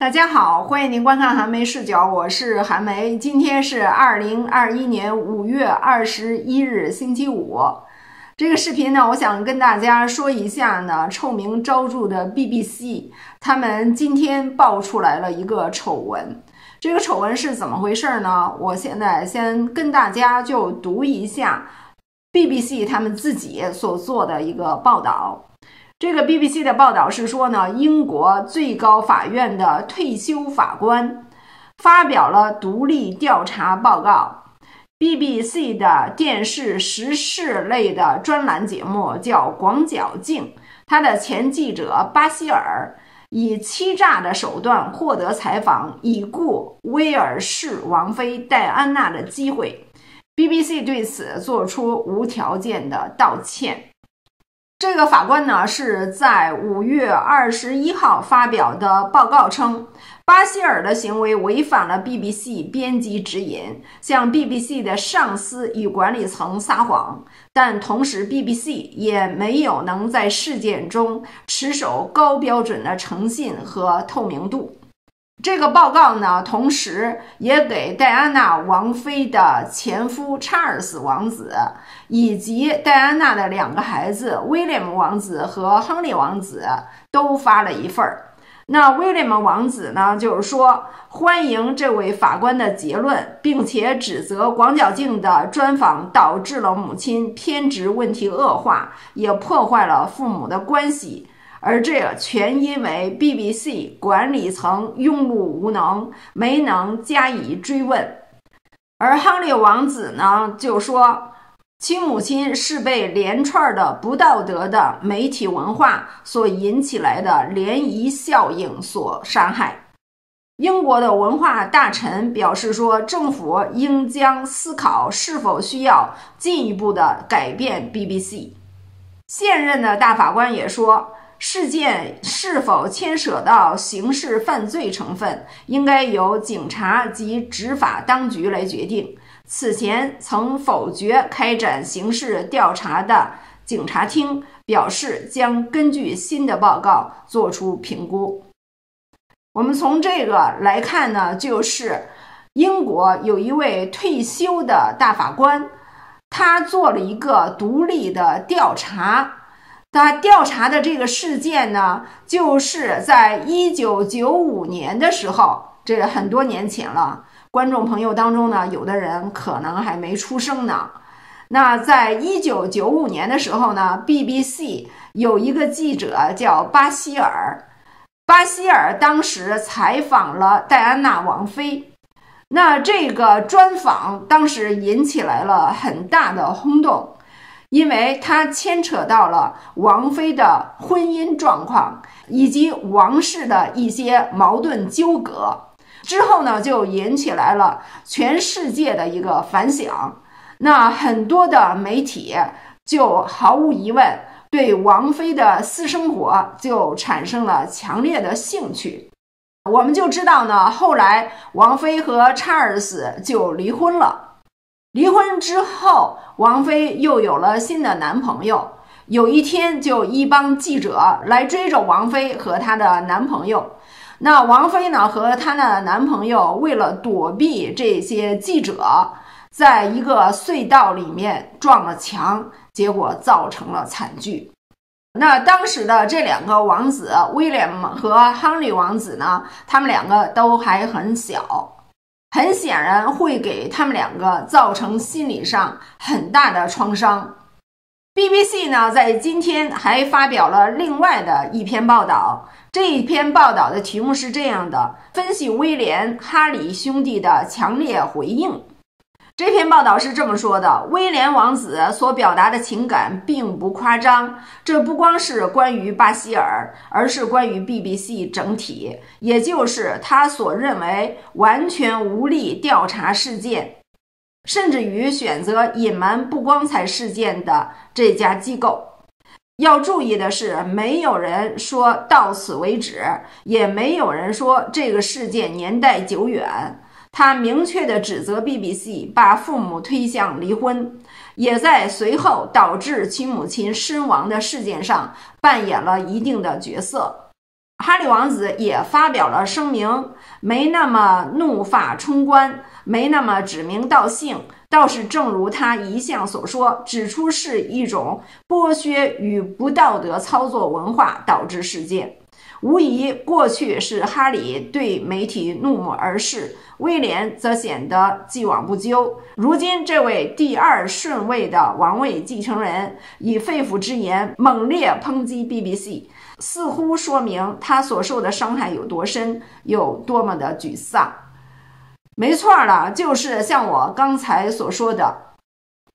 大家好，欢迎您观看韩梅视角，我是韩梅。今天是二零二一年五月二十一日，星期五。这个视频呢，我想跟大家说一下呢，臭名昭著的 BBC，他们今天爆出来了一个丑闻。这个丑闻是怎么回事呢？我现在先跟大家就读一下 BBC 他们自己所做的一个报道。这个 BBC 的报道是说呢，英国最高法院的退休法官发表了独立调查报告。BBC 的电视时事类的专栏节目叫《广角镜》，他的前记者巴希尔以欺诈的手段获得采访已故威尔士王妃戴安娜的机会。BBC 对此做出无条件的道歉。这个法官呢是在五月二十一号发表的报告称，巴希尔的行为违反了 BBC 编辑指引，向 BBC 的上司与管理层撒谎，但同时 BBC 也没有能在事件中持守高标准的诚信和透明度。这个报告呢，同时也给戴安娜王妃的前夫查尔斯王子以及戴安娜的两个孩子威廉王子和亨利王子都发了一份儿。那威廉王子呢，就是说欢迎这位法官的结论，并且指责广角镜的专访导致了母亲偏执问题恶化，也破坏了父母的关系。而这全因为 BBC 管理层庸碌无能，没能加以追问。而亨利王子呢，就说其母亲是被连串的不道德的媒体文化所引起来的涟漪效应所伤害。英国的文化大臣表示说，政府应将思考是否需要进一步的改变 BBC。现任的大法官也说。事件是否牵涉到刑事犯罪成分，应该由警察及执法当局来决定。此前曾否决开展刑事调查的警察厅表示，将根据新的报告作出评估。我们从这个来看呢，就是英国有一位退休的大法官，他做了一个独立的调查。他调查的这个事件呢，就是在一九九五年的时候，这很多年前了。观众朋友当中呢，有的人可能还没出生呢。那在一九九五年的时候呢，BBC 有一个记者叫巴希尔，巴希尔当时采访了戴安娜王妃。那这个专访当时引起来了很大的轰动。因为它牵扯到了王妃的婚姻状况以及王室的一些矛盾纠葛，之后呢，就引起来了全世界的一个反响。那很多的媒体就毫无疑问对王菲的私生活就产生了强烈的兴趣。我们就知道呢，后来王菲和查尔斯就离婚了。离婚之后，王菲又有了新的男朋友。有一天，就一帮记者来追着王菲和她的男朋友。那王菲呢，和她的男朋友为了躲避这些记者，在一个隧道里面撞了墙，结果造成了惨剧。那当时的这两个王子，威廉姆和亨利王子呢，他们两个都还很小。很显然会给他们两个造成心理上很大的创伤。BBC 呢，在今天还发表了另外的一篇报道，这一篇报道的题目是这样的：分析威廉哈里兄弟的强烈回应。这篇报道是这么说的：威廉王子所表达的情感并不夸张，这不光是关于巴希尔，而是关于 BBC 整体，也就是他所认为完全无力调查事件，甚至于选择隐瞒不光彩事件的这家机构。要注意的是，没有人说到此为止，也没有人说这个事件年代久远。他明确地指责 BBC 把父母推向离婚，也在随后导致其母亲身亡的事件上扮演了一定的角色。哈利王子也发表了声明，没那么怒发冲冠，没那么指名道姓，倒是正如他一向所说，指出是一种剥削与不道德操作文化导致事件。无疑，过去是哈里对媒体怒目而视，威廉则显得既往不咎。如今，这位第二顺位的王位继承人以肺腑之言猛烈抨击 BBC，似乎说明他所受的伤害有多深，有多么的沮丧。没错了，就是像我刚才所说的。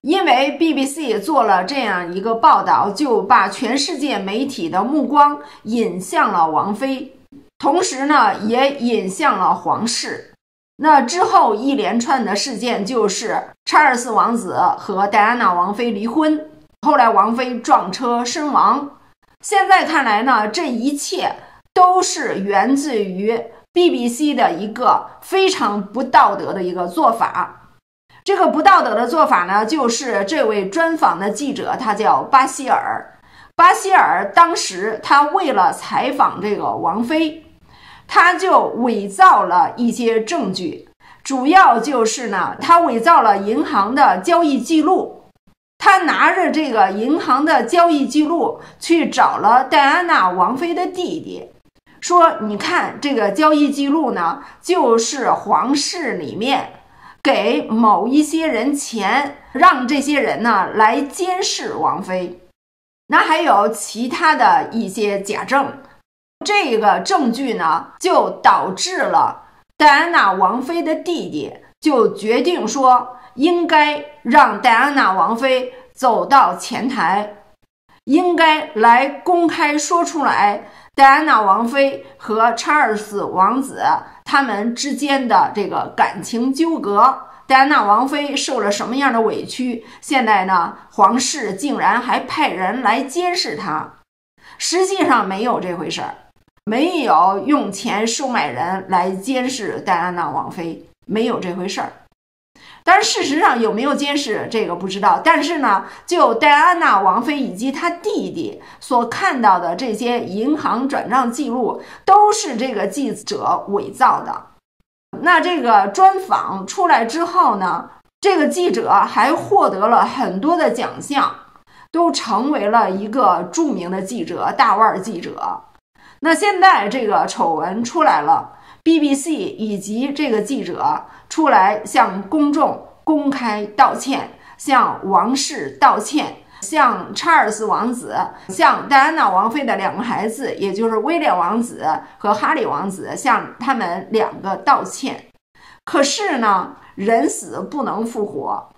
因为 BBC 做了这样一个报道，就把全世界媒体的目光引向了王菲，同时呢，也引向了皇室。那之后一连串的事件就是查尔斯王子和戴安娜王妃离婚，后来王妃撞车身亡。现在看来呢，这一切都是源自于 BBC 的一个非常不道德的一个做法。这个不道德的做法呢，就是这位专访的记者，他叫巴希尔。巴希尔当时他为了采访这个王菲，他就伪造了一些证据，主要就是呢，他伪造了银行的交易记录。他拿着这个银行的交易记录去找了戴安娜王妃的弟弟，说：“你看这个交易记录呢，就是皇室里面。”给某一些人钱，让这些人呢来监视王菲，那还有其他的一些假证，这个证据呢就导致了戴安娜王妃的弟弟就决定说，应该让戴安娜王妃走到前台，应该来公开说出来。戴安娜王妃和查尔斯王子他们之间的这个感情纠葛，戴安娜王妃受了什么样的委屈？现在呢，皇室竟然还派人来监视她。实际上没有这回事儿，没有用钱收买人来监视戴安娜王妃，没有这回事儿。但是事实上有没有监视这个不知道，但是呢，就戴安娜王妃以及她弟弟所看到的这些银行转账记录，都是这个记者伪造的。那这个专访出来之后呢，这个记者还获得了很多的奖项，都成为了一个著名的记者，大腕记者。那现在这个丑闻出来了。BBC 以及这个记者出来向公众公开道歉，向王室道歉，向查尔斯王子、向戴安娜王妃的两个孩子，也就是威廉王子和哈利王子，向他们两个道歉。可是呢，人死不能复活，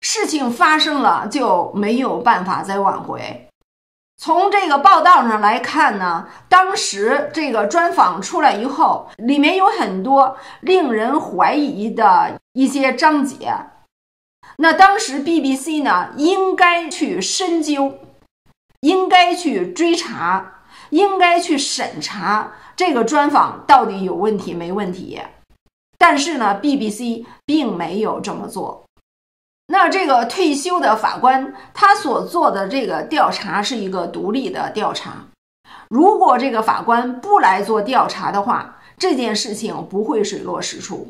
事情发生了就没有办法再挽回。从这个报道上来看呢，当时这个专访出来以后，里面有很多令人怀疑的一些章节。那当时 BBC 呢，应该去深究，应该去追查，应该去审查这个专访到底有问题没问题。但是呢，BBC 并没有这么做。那这个退休的法官，他所做的这个调查是一个独立的调查。如果这个法官不来做调查的话，这件事情不会水落石出，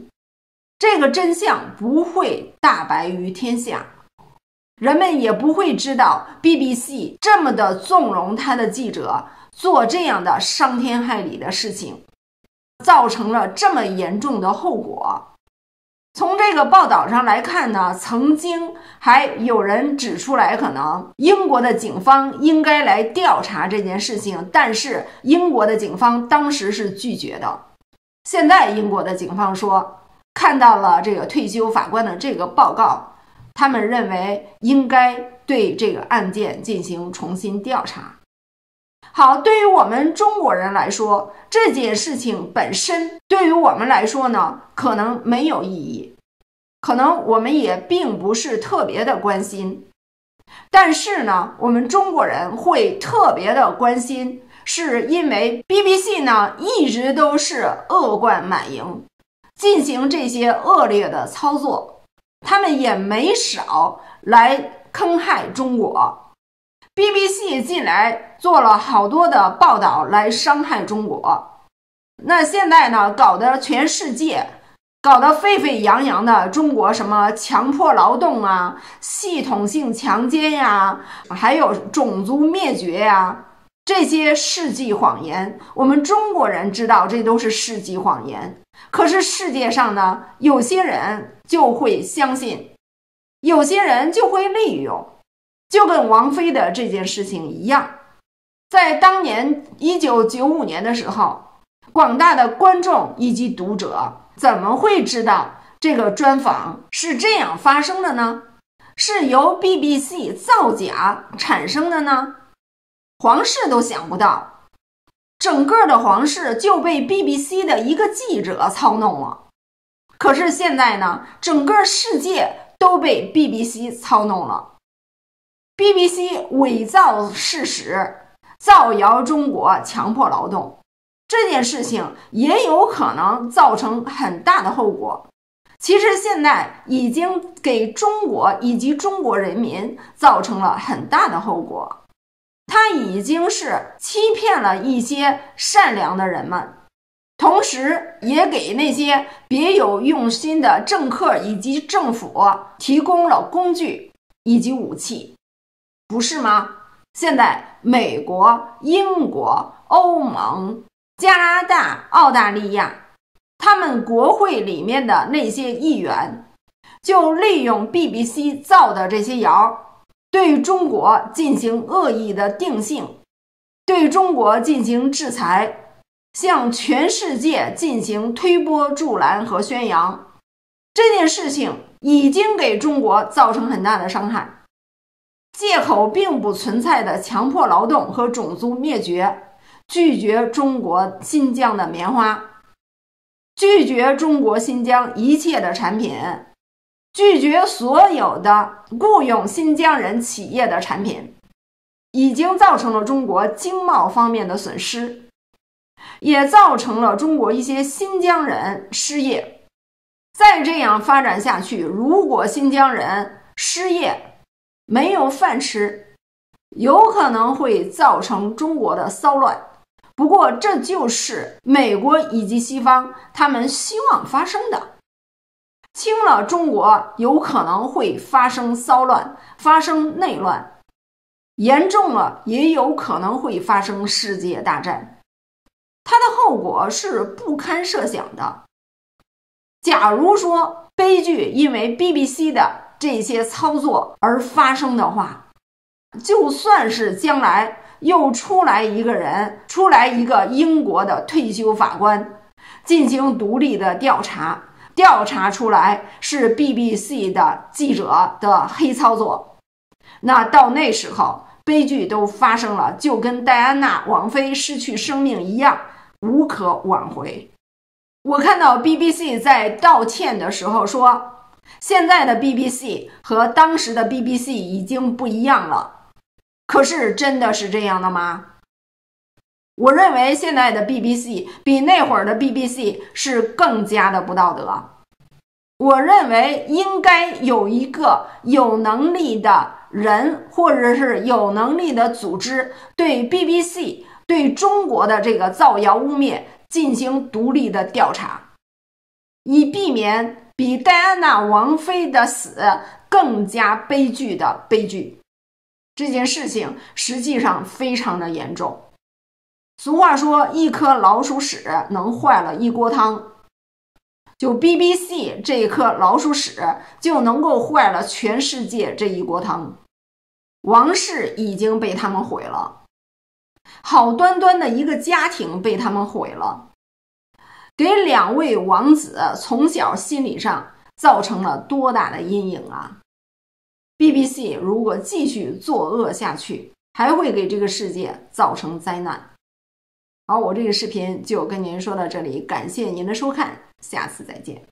这个真相不会大白于天下，人们也不会知道 BBC 这么的纵容他的记者做这样的伤天害理的事情，造成了这么严重的后果。从这个报道上来看呢，曾经还有人指出来，可能英国的警方应该来调查这件事情，但是英国的警方当时是拒绝的。现在英国的警方说，看到了这个退休法官的这个报告，他们认为应该对这个案件进行重新调查。好，对于我们中国人来说，这件事情本身对于我们来说呢，可能没有意义，可能我们也并不是特别的关心。但是呢，我们中国人会特别的关心，是因为 BBC 呢一直都是恶贯满盈，进行这些恶劣的操作，他们也没少来坑害中国。BBC 近来做了好多的报道来伤害中国，那现在呢，搞得全世界搞得沸沸扬扬的中国什么强迫劳动啊、系统性强奸呀，还有种族灭绝呀，这些世纪谎言，我们中国人知道这都是世纪谎言，可是世界上呢，有些人就会相信，有些人就会利用。就跟王菲的这件事情一样，在当年一九九五年的时候，广大的观众以及读者怎么会知道这个专访是这样发生的呢？是由 BBC 造假产生的呢？皇室都想不到，整个的皇室就被 BBC 的一个记者操弄了。可是现在呢，整个世界都被 BBC 操弄了。BBC 伪造事实，造谣中国强迫劳动这件事情也有可能造成很大的后果。其实现在已经给中国以及中国人民造成了很大的后果，他已经是欺骗了一些善良的人们，同时也给那些别有用心的政客以及政府提供了工具以及武器。不是吗？现在美国、英国、欧盟、加拿大、澳大利亚，他们国会里面的那些议员，就利用 BBC 造的这些谣，对中国进行恶意的定性，对中国进行制裁，向全世界进行推波助澜和宣扬。这件事情已经给中国造成很大的伤害。借口并不存在的强迫劳动和种族灭绝，拒绝中国新疆的棉花，拒绝中国新疆一切的产品，拒绝所有的雇佣新疆人企业的产品，已经造成了中国经贸方面的损失，也造成了中国一些新疆人失业。再这样发展下去，如果新疆人失业，没有饭吃，有可能会造成中国的骚乱。不过，这就是美国以及西方他们希望发生的。轻了，中国有可能会发生骚乱，发生内乱；严重了，也有可能会发生世界大战。它的后果是不堪设想的。假如说悲剧因为 BBC 的。这些操作而发生的话，就算是将来又出来一个人，出来一个英国的退休法官进行独立的调查，调查出来是 BBC 的记者的黑操作，那到那时候悲剧都发生了，就跟戴安娜王妃失去生命一样，无可挽回。我看到 BBC 在道歉的时候说。现在的 BBC 和当时的 BBC 已经不一样了，可是真的是这样的吗？我认为现在的 BBC 比那会儿的 BBC 是更加的不道德。我认为应该有一个有能力的人，或者是有能力的组织，对 BBC 对中国的这个造谣污蔑进行独立的调查，以避免。比戴安娜王妃的死更加悲剧的悲剧，这件事情实际上非常的严重。俗话说，一颗老鼠屎能坏了一锅汤，就 BBC 这一颗老鼠屎就能够坏了全世界这一锅汤。王室已经被他们毁了，好端端的一个家庭被他们毁了。给两位王子从小心理上造成了多大的阴影啊！BBC 如果继续作恶下去，还会给这个世界造成灾难。好，我这个视频就跟您说到这里，感谢您的收看，下次再见。